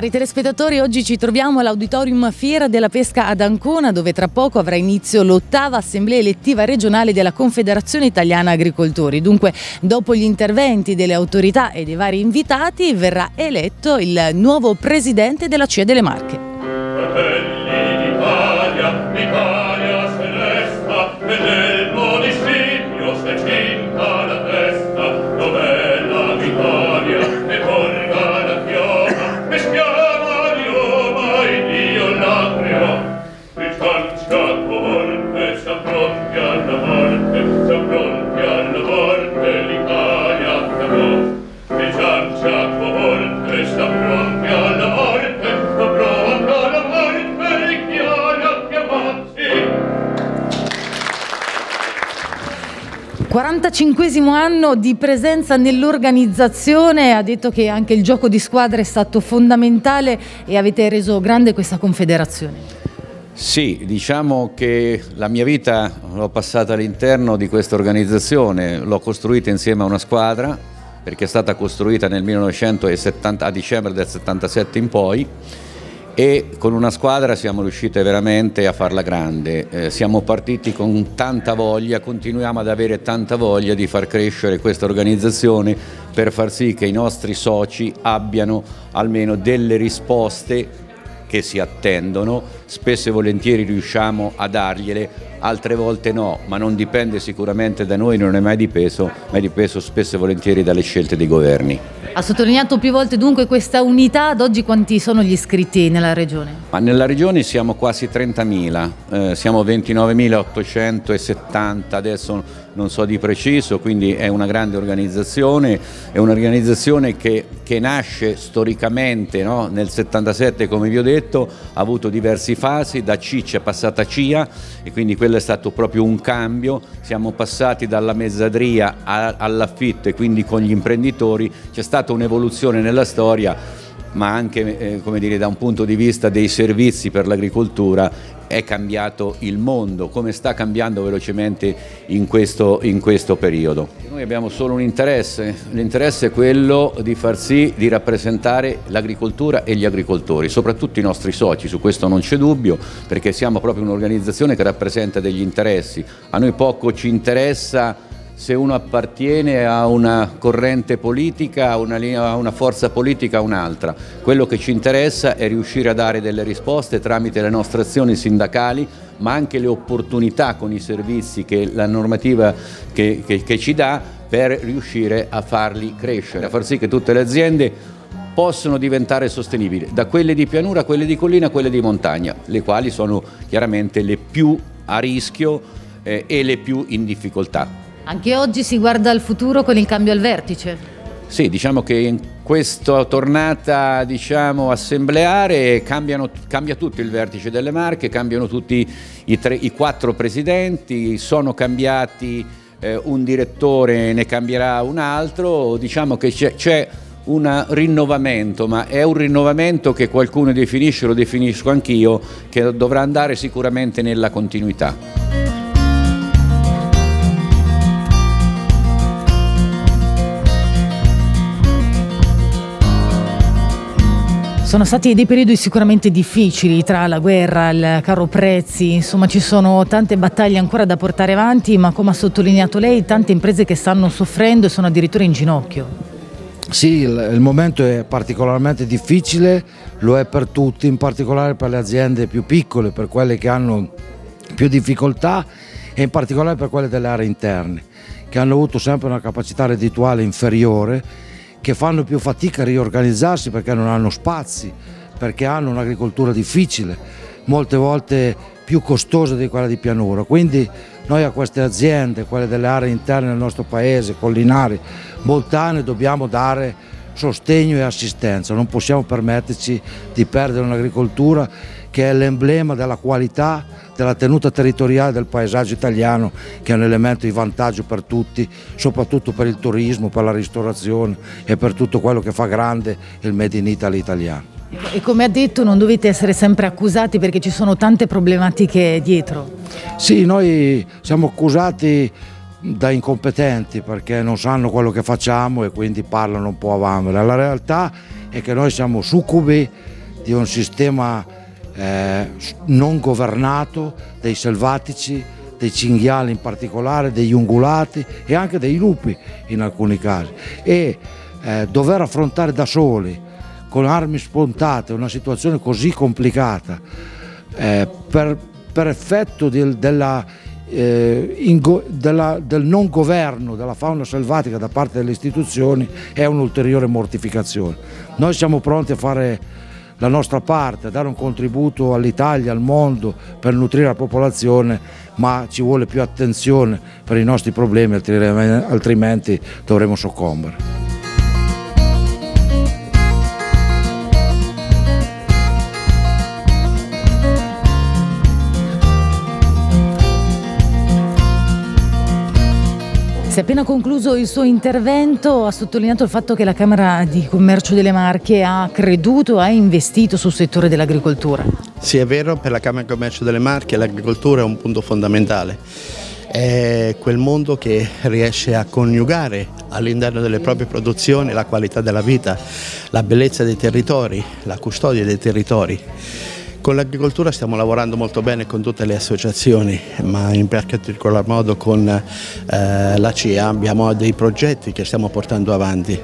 Cari telespettatori, oggi ci troviamo all'Auditorium Fiera della Pesca ad Ancona dove tra poco avrà inizio l'ottava assemblea elettiva regionale della Confederazione Italiana Agricoltori. Dunque, dopo gli interventi delle autorità e dei vari invitati, verrà eletto il nuovo presidente della CIE delle Marche. 45 anno di presenza nell'organizzazione, ha detto che anche il gioco di squadra è stato fondamentale e avete reso grande questa confederazione. Sì, diciamo che la mia vita l'ho passata all'interno di questa organizzazione, l'ho costruita insieme a una squadra perché è stata costruita nel 1970, a dicembre del 77 in poi e con una squadra siamo riusciti veramente a farla grande. Eh, siamo partiti con tanta voglia, continuiamo ad avere tanta voglia di far crescere questa organizzazione per far sì che i nostri soci abbiano almeno delle risposte che si attendono, spesso e volentieri riusciamo a dargliele, altre volte no, ma non dipende sicuramente da noi, non è mai dipeso, ma è dipeso spesso e volentieri dalle scelte dei governi. Ha sottolineato più volte dunque questa unità, ad oggi quanti sono gli iscritti nella regione? Ma nella regione siamo quasi 30.000, eh, siamo 29.870, adesso non so di preciso, quindi è una grande organizzazione, è un'organizzazione che, che nasce storicamente no? nel 77 come vi ho detto, ha avuto diverse fasi, da CIC è passata CIA e quindi quello è stato proprio un cambio, siamo passati dalla mezzadria all'affitto e quindi con gli imprenditori, c'è stata un'evoluzione nella storia ma anche eh, dire, da un punto di vista dei servizi per l'agricoltura è cambiato il mondo, come sta cambiando velocemente in questo, in questo periodo. Noi abbiamo solo un interesse, l'interesse è quello di far sì di rappresentare l'agricoltura e gli agricoltori, soprattutto i nostri soci, su questo non c'è dubbio, perché siamo proprio un'organizzazione che rappresenta degli interessi. A noi poco ci interessa se uno appartiene a una corrente politica, a una, a una, forza politica, a un'altra. Quello che ci interessa è riuscire a dare delle risposte tramite le nostre azioni sindacali, ma anche le opportunità con i servizi che la normativa che, che, che ci dà per riuscire a farli crescere, a far sì che tutte le aziende possono diventare sostenibili, da quelle di pianura quelle di collina quelle di montagna, le quali sono chiaramente le più a rischio eh, e le più in difficoltà. Anche oggi si guarda al futuro con il cambio al vertice. Sì, diciamo che in questa tornata diciamo, assembleare cambiano, cambia tutto il vertice delle Marche, cambiano tutti i, tre, i quattro presidenti, sono cambiati eh, un direttore, ne cambierà un altro, diciamo che c'è un rinnovamento, ma è un rinnovamento che qualcuno definisce, lo definisco anch'io, che dovrà andare sicuramente nella continuità. Sono stati dei periodi sicuramente difficili tra la guerra, il caro prezzi, insomma ci sono tante battaglie ancora da portare avanti, ma come ha sottolineato lei, tante imprese che stanno soffrendo e sono addirittura in ginocchio. Sì, il, il momento è particolarmente difficile, lo è per tutti, in particolare per le aziende più piccole, per quelle che hanno più difficoltà e in particolare per quelle delle aree interne, che hanno avuto sempre una capacità reddituale inferiore che fanno più fatica a riorganizzarsi perché non hanno spazi, perché hanno un'agricoltura difficile, molte volte più costosa di quella di pianura. Quindi noi a queste aziende, quelle delle aree interne del nostro paese, collinari, montane, dobbiamo dare sostegno e assistenza, non possiamo permetterci di perdere un'agricoltura che è l'emblema della qualità, della tenuta territoriale del paesaggio italiano, che è un elemento di vantaggio per tutti, soprattutto per il turismo, per la ristorazione e per tutto quello che fa grande il Made in Italy italiano. E come ha detto non dovete essere sempre accusati perché ci sono tante problematiche dietro. Sì, noi siamo accusati da incompetenti perché non sanno quello che facciamo e quindi parlano un po' a vanvera. La realtà è che noi siamo succubi di un sistema eh, non governato, dei selvatici, dei cinghiali in particolare, degli ungulati e anche dei lupi in alcuni casi. E eh, dover affrontare da soli, con armi spuntate, una situazione così complicata, eh, per, per, effetto del, della, eh, ingo, della, del non governo della fauna selvatica da parte delle istituzioni, è un'ulteriore mortificazione. Noi siamo pronti a fare la nostra parte, a dare un contributo all'Italia, al mondo per nutrire la popolazione, ma ci vuole più attenzione per i nostri problemi, altrimenti dovremo soccombere. Si è appena concluso il suo intervento, ha sottolineato il fatto che la Camera di Commercio delle Marche ha creduto, ha investito sul settore dell'agricoltura. Sì, è vero, per la Camera di Commercio delle Marche l'agricoltura è un punto fondamentale. È quel mondo che riesce a coniugare all'interno delle proprie produzioni la qualità della vita, la bellezza dei territori, la custodia dei territori. Con l'agricoltura stiamo lavorando molto bene con tutte le associazioni, ma in particolar modo con eh, la CIA abbiamo dei progetti che stiamo portando avanti.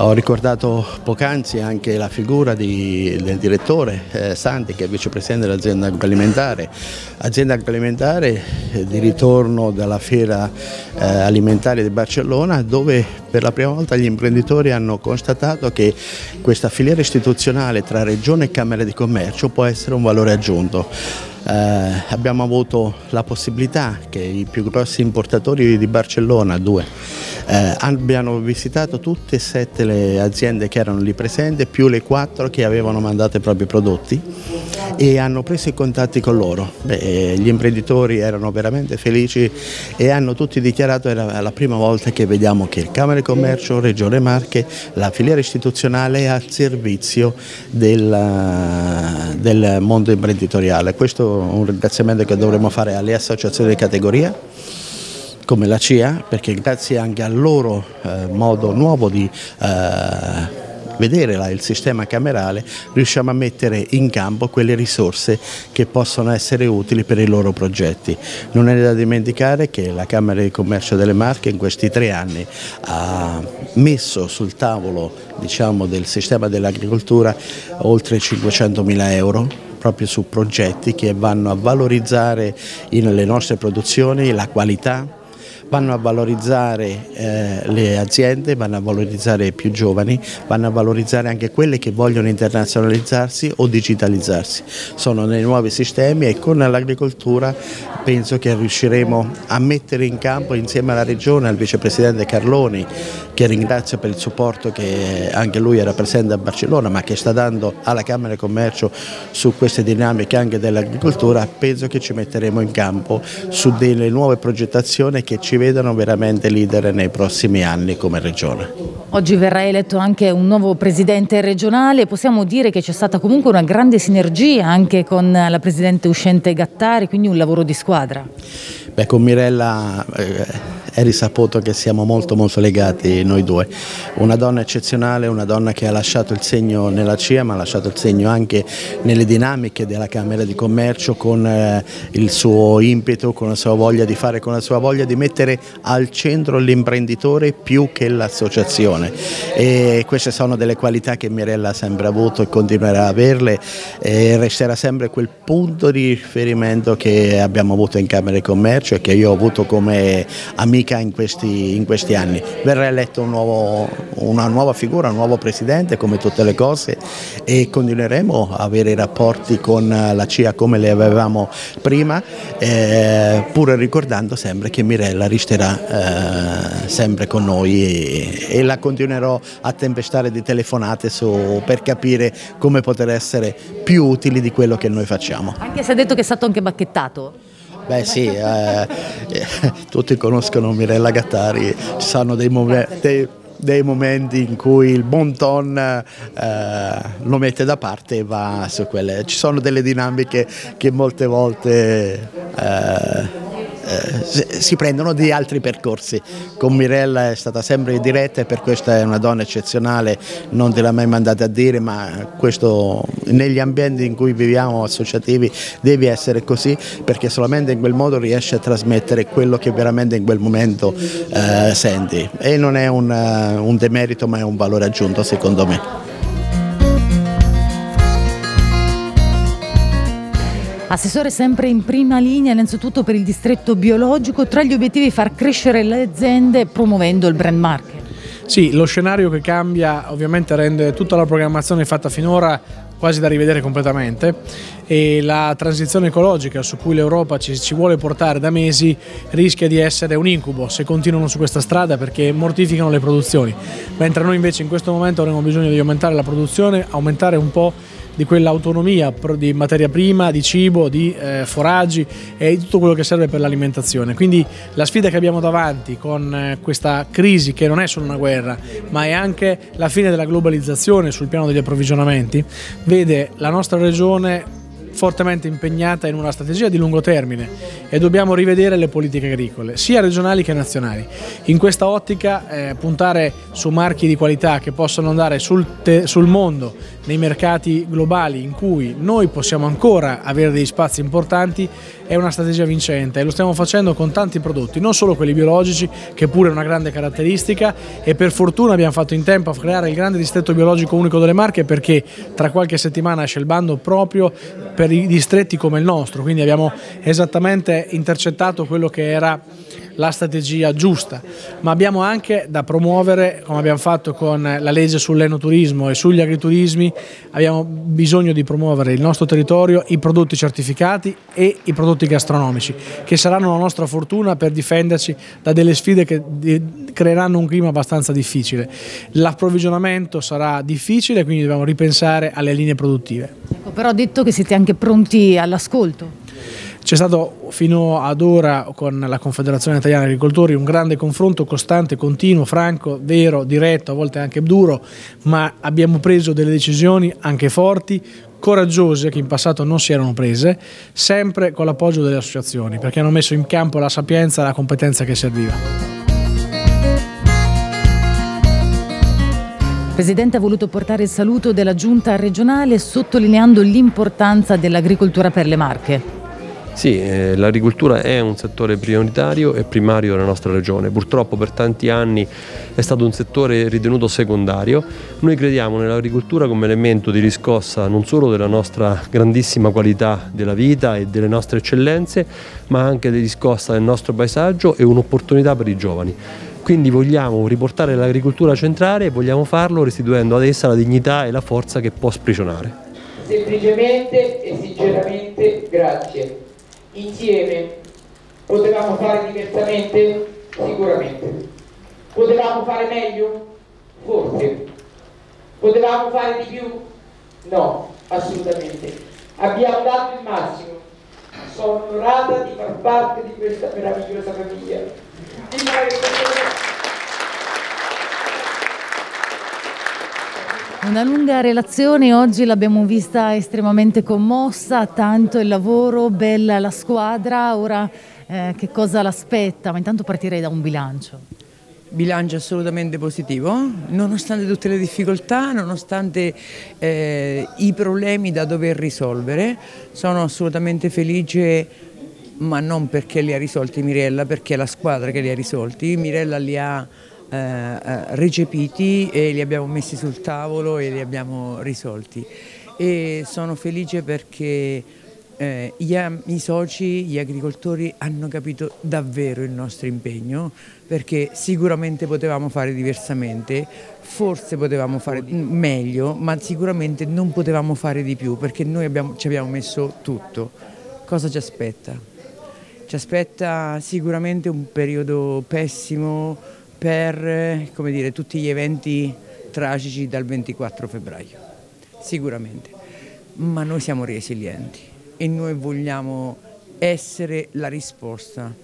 Ho ricordato poc'anzi anche la figura di, del direttore eh, Santi che è vicepresidente dell'azienda agroalimentare, azienda agroalimentare eh, di ritorno dalla fiera eh, alimentare di Barcellona dove per la prima volta gli imprenditori hanno constatato che questa filiera istituzionale tra Regione e Camera di Commercio può essere un valore aggiunto. Eh, abbiamo avuto la possibilità che i più grossi importatori di Barcellona, due, eh, abbiano visitato tutte e sette le aziende che erano lì presenti, più le quattro che avevano mandato i propri prodotti e hanno preso i contatti con loro. Beh, gli imprenditori erano veramente felici e hanno tutti dichiarato che era la prima volta che vediamo che il Camera di Commercio, Regione Marche, la filiera istituzionale è al servizio del, del mondo imprenditoriale. Questo un ringraziamento che dovremmo fare alle associazioni di categoria come la CIA perché grazie anche al loro eh, modo nuovo di eh, vedere là, il sistema camerale riusciamo a mettere in campo quelle risorse che possono essere utili per i loro progetti. Non è da dimenticare che la Camera di Commercio delle Marche in questi tre anni ha messo sul tavolo diciamo, del sistema dell'agricoltura oltre 500 mila euro proprio su progetti che vanno a valorizzare nelle nostre produzioni la qualità vanno a valorizzare eh, le aziende, vanno a valorizzare i più giovani, vanno a valorizzare anche quelle che vogliono internazionalizzarsi o digitalizzarsi. Sono nei nuovi sistemi e con l'agricoltura penso che riusciremo a mettere in campo insieme alla Regione, al Vicepresidente Carloni, che ringrazio per il supporto che anche lui era presente a Barcellona ma che sta dando alla Camera di Commercio su queste dinamiche anche dell'agricoltura, penso che ci metteremo in campo su delle nuove progettazioni che ci vedano veramente leader nei prossimi anni come Regione. Oggi verrà eletto anche un nuovo Presidente regionale, possiamo dire che c'è stata comunque una grande sinergia anche con la Presidente uscente Gattari, quindi un lavoro di squadra. Beh, con Mirella eh, è risaputo che siamo molto molto legati noi due. Una donna eccezionale, una donna che ha lasciato il segno nella CIA ma ha lasciato il segno anche nelle dinamiche della Camera di Commercio con eh, il suo impeto, con la sua voglia di fare, con la sua voglia di mettere al centro l'imprenditore più che l'associazione. E queste sono delle qualità che Mirella ha sempre avuto e continuerà a averle e resterà sempre quel punto di riferimento che abbiamo avuto in Camera di Commercio e che io ho avuto come amica in questi, in questi anni. Verrà eletto un nuovo, una nuova figura, un nuovo presidente come tutte le cose e continueremo a avere rapporti con la CIA come le avevamo prima, eh, pur ricordando sempre che Mirella resterà eh, sempre con noi e, e, la continuerò a tempestare di telefonate su, per capire come poter essere più utili di quello che noi facciamo. Anche se ha detto che è stato anche bacchettato? Beh sì, eh, tutti conoscono Mirella Gattari, ci sono dei, dei, dei momenti in cui il bon ton eh, lo mette da parte e va su quelle. Ci sono delle dinamiche che molte volte eh, eh, si prendono di altri percorsi. Con Mirella è stata sempre diretta e per questo è una donna eccezionale, non te l'ha mai mandata a dire, ma questo negli ambienti in cui viviamo associativi deve essere così perché solamente in quel modo riesce a trasmettere quello che veramente in quel momento eh, senti e non è un, un demerito ma è un valore aggiunto secondo me. Assessore sempre in prima linea innanzitutto per il distretto biologico, tra gli obiettivi far crescere le aziende promuovendo il brand market. Sì, lo scenario che cambia ovviamente rende tutta la programmazione fatta finora quasi da rivedere completamente e la transizione ecologica su cui l'Europa ci, ci, vuole portare da mesi rischia di essere un incubo se continuano su questa strada perché mortificano le produzioni, mentre noi invece in questo momento avremo bisogno di aumentare la produzione, aumentare un po' di quell'autonomia di materia prima, di cibo, di eh, foraggi e di tutto quello che serve per l'alimentazione. Quindi la sfida che abbiamo davanti con eh, questa crisi, che non è solo una guerra, ma è anche la fine della globalizzazione sul piano degli approvvigionamenti, vede la nostra regione fortemente impegnata in una strategia di lungo termine e dobbiamo rivedere le politiche agricole, sia regionali che nazionali. In questa ottica eh, puntare su marchi di qualità che possano andare sul, sul mondo, nei mercati globali in cui noi possiamo ancora avere degli spazi importanti è una strategia vincente e lo stiamo facendo con tanti prodotti, non solo quelli biologici che pure è una grande caratteristica e per fortuna abbiamo fatto in tempo a creare il grande distretto biologico unico delle Marche perché tra qualche settimana esce il bando proprio per distretti come il nostro, quindi abbiamo esattamente intercettato quello che era la strategia giusta, ma abbiamo anche da promuovere, come abbiamo fatto con la legge sull'enoturismo e sugli agriturismi, abbiamo bisogno di promuovere il nostro territorio, i prodotti certificati e i prodotti gastronomici, che saranno la nostra fortuna per difenderci da delle sfide che creeranno un clima abbastanza difficile. L'approvvigionamento sarà difficile, quindi dobbiamo ripensare alle linee produttive. Però detto che siete anche pronti all'ascolto. C'è stato fino ad ora con la Confederazione Italiana Agricoltori un grande confronto costante, continuo, franco, vero, diretto, a volte anche duro, ma abbiamo preso delle decisioni anche forti, coraggiose che in passato non si erano prese, sempre con l'appoggio delle associazioni, perché hanno messo in campo la sapienza e la competenza che serviva. Presidente ha voluto portare il saluto della Giunta regionale sottolineando l'importanza dell'agricoltura per le Marche. Sì, eh, l'agricoltura è un settore prioritario e primario della nostra regione. Purtroppo per tanti anni è stato un settore ritenuto secondario. Noi crediamo nell'agricoltura come elemento di riscossa non solo della nostra grandissima qualità della vita e delle nostre eccellenze, ma anche di riscossa del nostro paesaggio e un'opportunità per i giovani. Quindi vogliamo riportare l'agricoltura centrale e vogliamo farlo restituendo ad essa la dignità e la forza che può sprigionare. Semplicemente e sinceramente grazie insieme potevamo fare diversamente? Sicuramente. Potevamo fare meglio? Forse. Potevamo fare di più? No, assolutamente. Abbiamo dato il massimo. Sono onorata di far parte di questa meravigliosa famiglia. Una lunga relazione, oggi l'abbiamo vista estremamente commossa, tanto il lavoro, bella la squadra, ora eh, che cosa l'aspetta? Ma intanto partirei da un bilancio. Bilancio assolutamente positivo, nonostante tutte le difficoltà, nonostante eh, i problemi da dover risolvere, sono assolutamente felice ma non perché li ha risolti Mirella, perché è la squadra che li ha risolti, Mirella li ha eh, eh, recepiti e li abbiamo messi sul tavolo e li abbiamo risolti. E sono felice perché eh, gli, i soci, gli agricoltori hanno capito davvero il nostro impegno perché sicuramente potevamo fare diversamente, forse potevamo fare meglio, ma sicuramente non potevamo fare di più perché noi abbiamo, ci abbiamo messo tutto. Cosa ci aspetta? Ci aspetta sicuramente un periodo pessimo, per dire, tutti gli eventi tragici dal 24 febbraio, sicuramente. Ma noi siamo resilienti e noi vogliamo essere la risposta,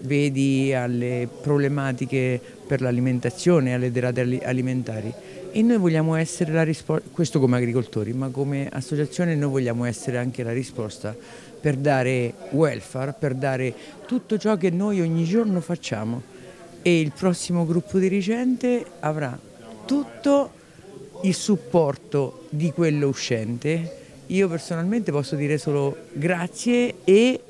vedi alle problematiche per l'alimentazione, alle derate alimentari e noi vogliamo essere la risposta, questo come agricoltori, ma come associazione noi vogliamo essere anche la risposta per dare welfare, per dare tutto ciò che noi ogni giorno facciamo e il prossimo gruppo dirigente avrà tutto il supporto di quello uscente. Io personalmente posso dire solo grazie e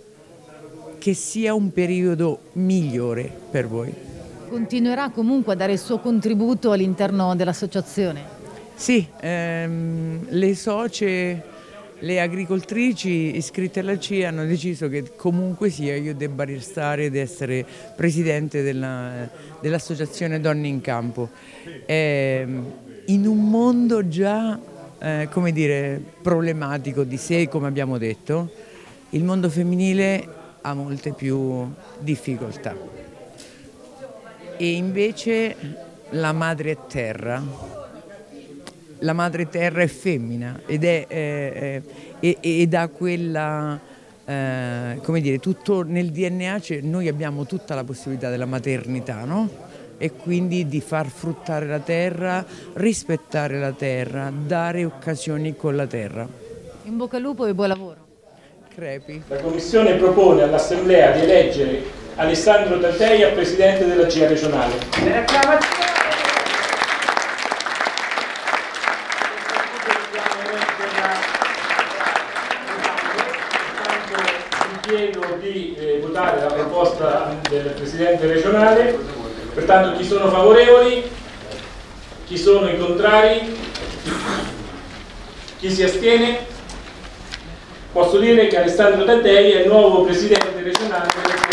che sia un periodo migliore per voi. Continuerà comunque a dare il suo contributo all'interno dell'associazione? Sì, ehm, le socie, le agricoltrici iscritte alla CIA hanno deciso che comunque sia io debba restare ed essere presidente dell'associazione dell Donne in Campo. Ehm, in un mondo già eh, come dire, problematico di sé, come abbiamo detto, il mondo femminile ha molte più difficoltà e invece la madre è terra. La madre terra è femmina ed, è, eh, eh, ed ha quella, eh, come dire, tutto nel DNA, cioè noi abbiamo tutta la possibilità della maternità, no? e quindi di far fruttare la terra, rispettare la terra, dare occasioni con la terra. In bocca al lupo e buon lavoro. Crepi. La Commissione propone all'Assemblea di eleggere Alessandro Tateia, Presidente della GIA regionale. chiedo di eh, votare la proposta del Presidente regionale, pertanto chi sono favorevoli, chi sono i contrari, chi si astiene, posso dire che Alessandro Taddei è il nuovo Presidente regionale della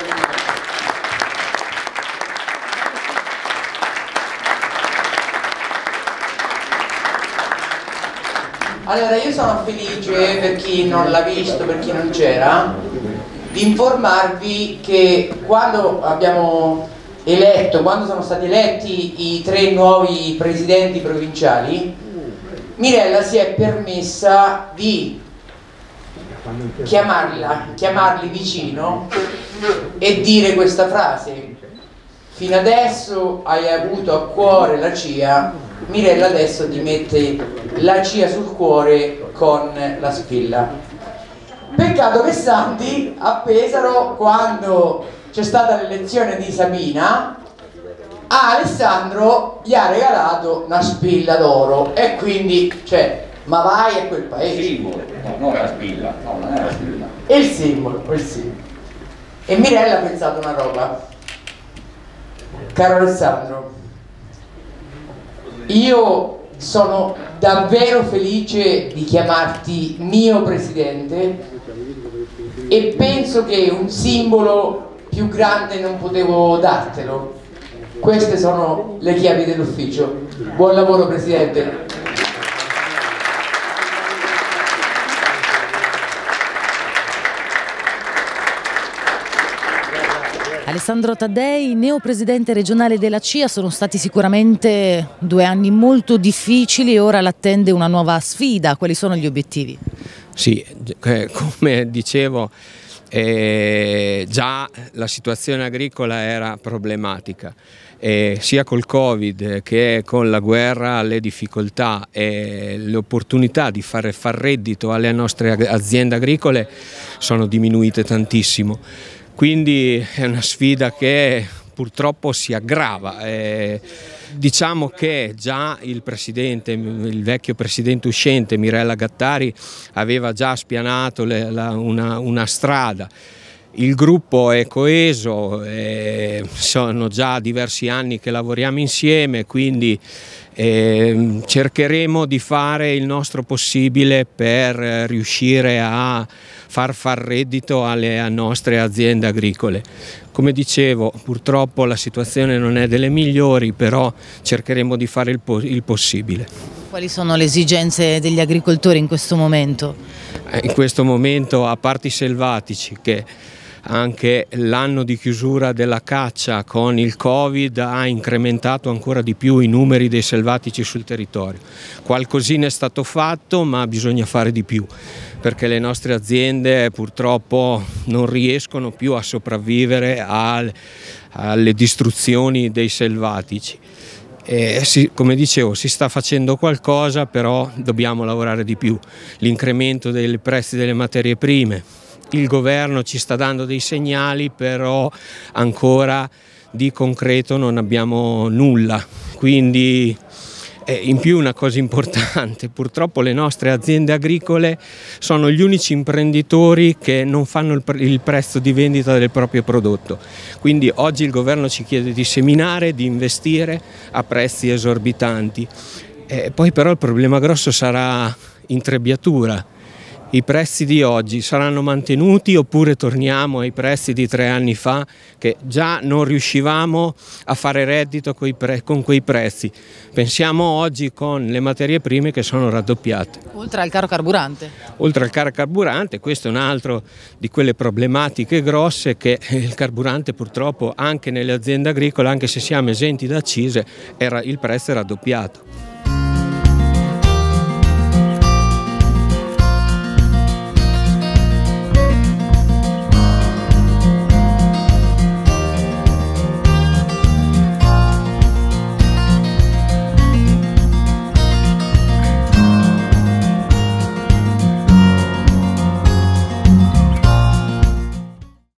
Allora io sono felice per chi non l'ha visto, per chi non c'era, di informarvi che quando abbiamo eletto, quando sono stati eletti i tre nuovi presidenti provinciali, Mirella si è permessa di chiamarla, chiamarli vicino e dire questa frase. Fino adesso hai avuto a cuore la CIA Mirella adesso ti mette la CIA sul cuore con la spilla. Peccato che Santi a Pesaro quando c'è stata l'elezione di Sabina a Alessandro gli ha regalato una spilla d'oro. E quindi cioè ma vai a quel paese. Simbolo. No, non la spilla. No, non è la spilla. Il simbolo, il simbolo. E Mirella ha pensato una roba. Caro Alessandro io sono davvero felice di chiamarti mio presidente e penso che un simbolo più grande non potevo dartelo. Queste sono le chiavi dell'ufficio. Buon lavoro Presidente. Alessandro Taddei, neopresidente regionale della CIA, sono stati sicuramente due anni molto difficili e ora l'attende una nuova sfida. Quali sono gli obiettivi? Sì, eh, come dicevo, eh, già la situazione agricola era problematica. Eh, sia col Covid che con la guerra le difficoltà e le opportunità di fare far reddito alle nostre aziende agricole sono diminuite tantissimo quindi è una sfida che purtroppo si aggrava. Eh, diciamo che già il, il vecchio presidente uscente Mirella Gattari aveva già spianato le, la, una, una strada. Il gruppo è coeso, eh, sono già diversi anni che lavoriamo insieme, quindi eh, cercheremo di fare il nostro possibile per riuscire a far far reddito alle nostre aziende agricole. Come dicevo, purtroppo la situazione non è delle migliori, però cercheremo di fare il, po il possibile. Quali sono le esigenze degli agricoltori in questo momento? Eh, in questo momento, a parte i selvatici che anche l'anno di chiusura della caccia con il Covid ha incrementato ancora di più i numeri dei selvatici sul territorio. Qualcosina è stato fatto ma bisogna fare di più perché le nostre aziende purtroppo non riescono più a sopravvivere alle distruzioni dei selvatici si, come dicevo, si sta facendo qualcosa, però dobbiamo lavorare di più. L'incremento dei prezzi delle materie prime, il governo ci sta dando dei segnali, però ancora di concreto non abbiamo nulla. Quindi eh, in più una cosa importante, purtroppo le nostre aziende agricole sono gli unici imprenditori che non fanno il, il prezzo di vendita del proprio prodotto. Quindi oggi il governo ci chiede di seminare, di investire a prezzi esorbitanti. Eh, poi però il problema grosso sarà in trebbiatura i prezzi di oggi saranno mantenuti oppure torniamo ai prezzi di tre anni fa che già non riuscivamo a fare reddito con quei prezzi. Pensiamo oggi con le materie prime che sono raddoppiate. Oltre al caro carburante? Oltre al caro carburante, questo è un altro di quelle problematiche grosse che il carburante purtroppo anche nelle aziende agricole, anche se siamo esenti da accise, era, il prezzo è raddoppiato.